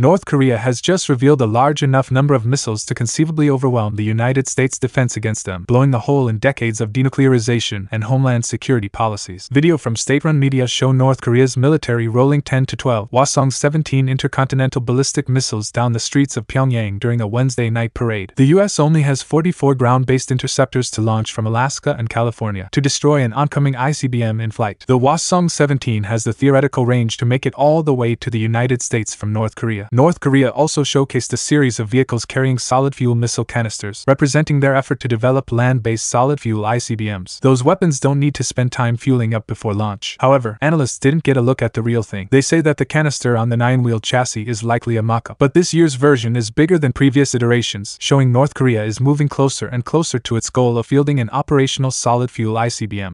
North Korea has just revealed a large enough number of missiles to conceivably overwhelm the United States defense against them, blowing a hole in decades of denuclearization and homeland security policies. Video from state run media show North Korea's military rolling 10 to 12 Hwasong 17 intercontinental ballistic missiles down the streets of Pyongyang during a Wednesday night parade. The U.S. only has 44 ground based interceptors to launch from Alaska and California to destroy an oncoming ICBM in flight. The Hwasong 17 has the theoretical range to make it all the way to the United States from North Korea. North Korea also showcased a series of vehicles carrying solid fuel missile canisters, representing their effort to develop land based solid fuel ICBMs. Those weapons don't need to spend time fueling up before launch. However, analysts didn't get a look at the real thing. They say that the canister on the nine wheel chassis is likely a mock up, but this year's version is bigger than previous iterations, showing North Korea is moving closer and closer to its goal of fielding an operational solid fuel ICBM.